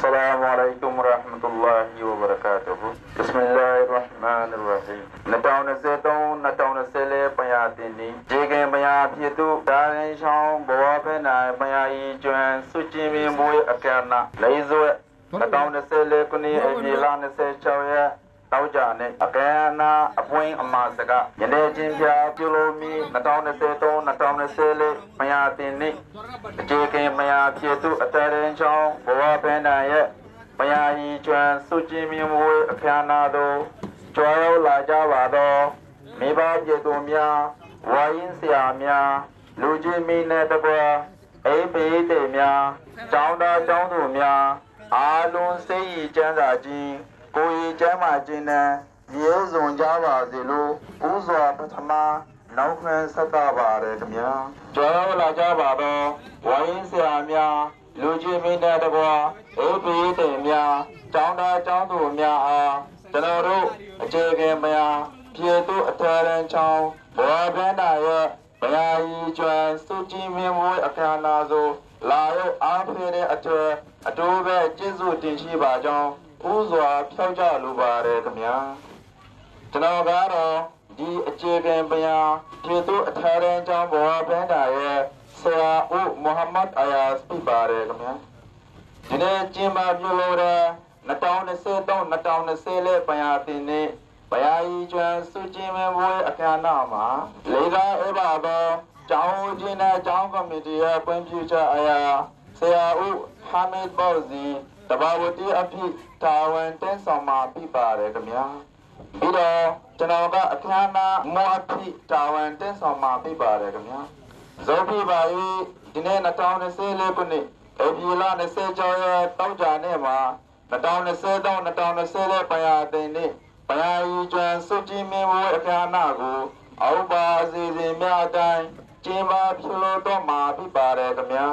السلام عليكم ورحمة الله وبركاته بسم الله الرحمن الرحيم 2023 2024ပညာတင်ဒီဂျေကင်ပညာဖြစ်သူဒါရင်ချောင်းဘဝဖက်နိုင်ပညာဤကျွမ်းစုကျင်းပင်ဘွေအကဏလေးစွဲ2024ခုနှစ်အပြည်လ26ရက် တောက်ကြနဲ့အကဲနာအပွင့်အမစကယနေ့ချင်းပြပြုလို့မီ2023 2024ပညာတင်နေ့အခြေခင်မယာဖြစ်သူအတရင်ချောင်းဘဝပင်နာရဲ့မယာဤကျွမ်းစုကြည်မြင်မွေအခမ်းအနားသို့ကြွားရောက်လာကြပါတော့မိဘပြည်သူများဝိုင်းဆရာများလူကြီးမင်းနဲ့တကွာအိမ်ပေးတွေများကျောင်းသားကျောင်းသူများအားလုံးစိတ်ရည်ချမ်းသာခြင်း ကိုယ်ရည်ချမ်းသာခြင်းနဲ့ရေစုံကြပါစေလို့ဥစွာပထမနောက်ခံဆက်တာပါတယ်ခင်ဗျာကျော်ရောက်လာကြပါတော့ဝိုင်းဆရာများလူကြီးမင်းတဲ့တကွာအိမ်ပေးတွေများကျောင်းသားကျောင်းသူများအားကျွန်တော်တို့အခြေခံမယာပြေသူအထရန်ချောင်းဘောဗန္ဒရဲ့ဘယာယီကျွမ်းစုကြည်မင်းမွေးအခမ်းအနားသို့လာရောက်အားဖြည့်တဲ့အထက်အတိုးပဲကျေးဇူးတင်ရှိပါကြောင်း ဥစွာဖြောက်ကြလိုပါတယ်ခင်ဗျာကျွန်တော်ကတော့ဒီအခြေခံဘယာပြေသူအထရန်ချောင်းဘောဗန္ဒရဲ့ဆရာဦးမိုဟာမက်အာယာစ်ပြပါတယ်ခင်ဗျာဒီနေ့ကျင်းပပြုလုပ်တဲ့2023 2024လေပညာတင်နေ့ဘယာယီကျွမ်းစုကြည်မင်းဘွေအခမ်းအနားမှာလေကားအဘသောကျောင်းဦးချင်းနဲ့ကျောင်းကော်မတီရဲ့ပွင့်ပြချက်အရာဆရာဦးဟာမစ်ဘော်ဇီ တဘာဝတီအဖြစ်တာဝန်တင်ဆောင်မှာပြပါတယ်ခင်ဗျာပြီးတော့ကျွန်တော်ကအခမ်းအနားမောအဖြစ်တာဝန်တင်ဆောင်မှာပြပါတယ်ခင်ဗျာဇောပြပါ၏ဒီနေ့2024ခုနှစ်ဧပြီလ20ကျော်ရဲ့တောက်ကြနေ့မှာ2023 2024ပညာသင်နေ့ပညာယူကျွမ်းစုကြည်မင်းဝဲအခမ်းအနားကိုအောက်ပါအစီအစဉ်များအတိုင်းကျင်းပပြုလုပ်တော့မှာဖြစ်ပါတယ်ခင်ဗျာ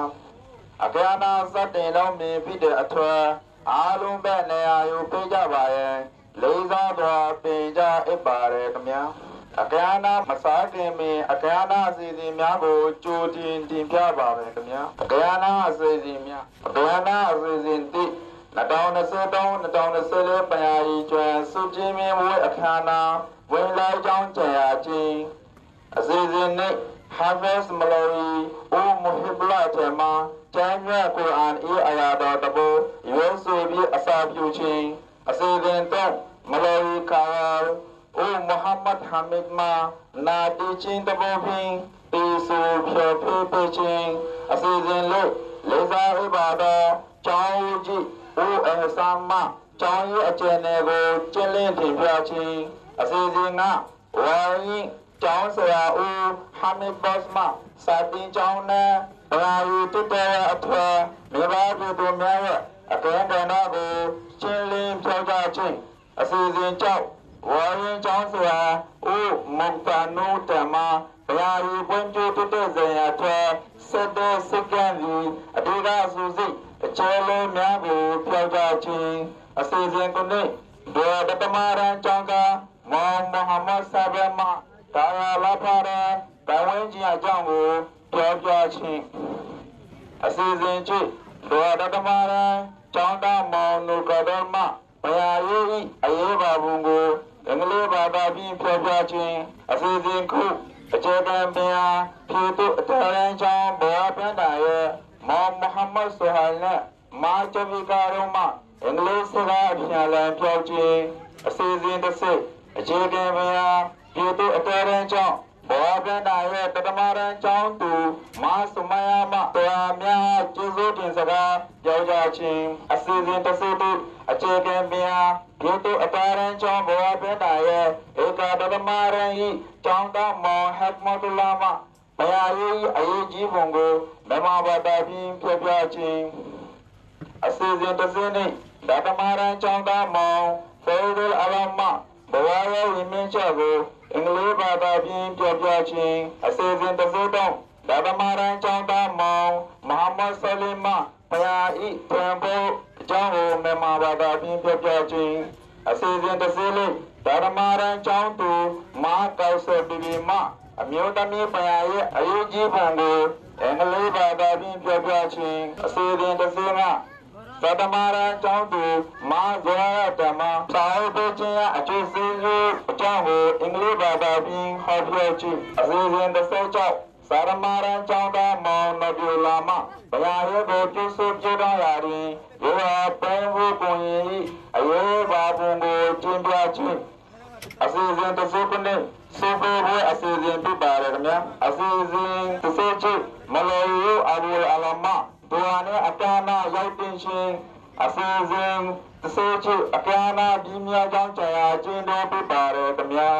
အခမ်းအနားစတင်တော့မြင်ဖြစ်တဲ့အထွတ်အားလုံးပဲနေရာယူပေးကြပါရဲ့လေးစားစွာပင်ကြအပ်ပါတယ်ခင်ဗျာအခမ်းအနားမစားခင်မင်းအခမ်းအနားအစီအစဉ်များကိုကြိုတင်တင်ပြပါမယ်ခင်ဗျာအခမ်းအနားအစီအစဉ်များအခမ်းအနားအစီအစဉ်တိ2023 2024ပညာရေးကျွမ်းစုကြည်မင်းဝဲအခမ်းအနားဝင်လိုက်ကြောင်းကြံရခြင်းအစီအစဉ်နဲ့ Hafiz Malawi ဦး မဟစ်ဘလာတေမာကျမ်းမြတ်ကုရ်အာန်အေးအရာတော်တပုရွေးဆိုပြီးအစာပြုခြင်းအစီအစဉ်တော့ Malawi Kawal ဦးမုဟမ္မဒ်ဟာမစ်မာနာတီချင်းတပုဖင်းတီဆူဖြောဖေးဖေးခြင်းအစီအစဉ်လို့လေစာဥပါတော်ကျောင်းဦးကြီးဦးအဟဆာမကျောင်းရဲ့အကျဉ်းတွေကိုကျင်းလင်းတင်ပြခြင်းအစီအစဉ်ကဝိုင်း ကျောင်းဆရာဦးဟာမစ်ဘော့စ်မစာတင်ကျောင်းနဲ့ဘာယူတက်တဲ့အထွေမိဘတို့များရဲ့အခမ်းကဏ္ဍကိုကျင်းလင်းပြကြခြင်းအစီအစဉ်ကြောင့်ဝါရင်ကျောင်းဆရာဦးမုန်တာနုတမဘာယူပွင့်ကျတက်တဲ့ဇင်ရတဲ့စတဲ့စကန်လီအတူကစူစိအခြေလေးများကိုပြောကြခြင်းအစီအစဉ်ကိုနေ့ဒေါ်တမရန်ကျောင်းကမောင်မဟာမတ်ဆာဘမ ဒါယာလာဖာရဘဝင်းကြီးအကြောင်းကိုပြောပြခြင်းအစီအစဉ်ချိဒေါ်တမရန်ကျောင်းသားမောင်နုကတော်မဘယာရေးဤအရေးပါဘုံကိုအင်္ဂလိပ်ဘာသာဖြင့်ပြောပြခြင်းအစီအစဉ်ခုအခြေခံပညာဖြည့်သူအထရန်ချောင်းဘောပန်းတာရဲ့မောင်မဟာမတ်ဆူဟိုင်နဲ့မာချဗီကာရုံမအင်္ဂလိပ်စကားအပြန်အလှန်ပြောခြင်းအစီအစဉ်တစ်စိတ်အခြေခံပညာ ဖြည့်သူအထရန်ချောင်းဘောပန်းတာရဲ့တတမရန်ချောင်းသူမာစမယမတရားများကျေးဇူးတင်စကားပြောကြခြင်းအစီအစဉ်တစ်စိတ်အခြေခံပညာဒီတုအတာရန်ချောင်းဘောပင်တာရဲ့ဧကဒတမရန်ဤကျောင်းသားမောဟက်မတ်လာမဘယာရေးအရေးကြီးပုံကိုမမဘာတာဖြင့်ပြပြခြင်းအစီအစဉ်တစ်စင်းနဲ့ဒတမရန်ကျောင်းသားမောင်ဖေဒယ်အလမဘဝ ရဲ့ဝိမင်းချက်ကိုအင်္ဂလိပ်ဘာသာဖြင့်ပြပြခြင်းအစီအစဉ်တစ်စင်းတော့ဒတမရန်ကျောင်းသားမောင်မဟာမတ်ဆလီမဘယာဤတံဖို့အကြောင်းကိုမြန်မာဘာသာဖြင့်ပြပြခြင်းအစီအစဉ်တစ်စင်းလေးဓမ္မရန်ကျောင်းသူမာကောက်ဆယ်ပြည်ပြည်မှအမျိုးသမီးပညာရဲ့အရေးကြီးပုံကိုအင်္ဂလိပ်ဘာသာဖြင့်ပြပြခြင်းအစီအစဉ်တစ်စင်းက သတ္တမရန်ကျောင်းသူမာဇောဓမ္မစာအုပ်ပေးခြင်းအကျိုးစီးစုအကြောင်းကိုအင်္ဂလိပ်ဘာသာဖြင့်ဟောပြောခြင်းအစီအစဉ်တစ်ဆယ်ကျောက်သာရမရန်ကျောင်းသားမောင်နပြူလာမဘရာရဲကိုပြုစုပြတော်ရာတွင်ယောဟပန်းဖို့ကိုရင်၏အရေးပါပုံကိုကျင်းပြခြင်းအစီအစဉ်တစ်စုခုနဲ့စေဖို့ဘအစီအစဉ်ပြပါရခင်ဗျာအစီအစဉ်တစ်စုချစ်မလော်ယူအဘူအလမ ဒွာနဲ့အကာနာရောက်တင်ရှင်အစီအစဉ်တစ်စုချစ်အကာနာဒီမြာကြောင့်ကြာကျင်းတော်ပြပါရခင်ဗျာ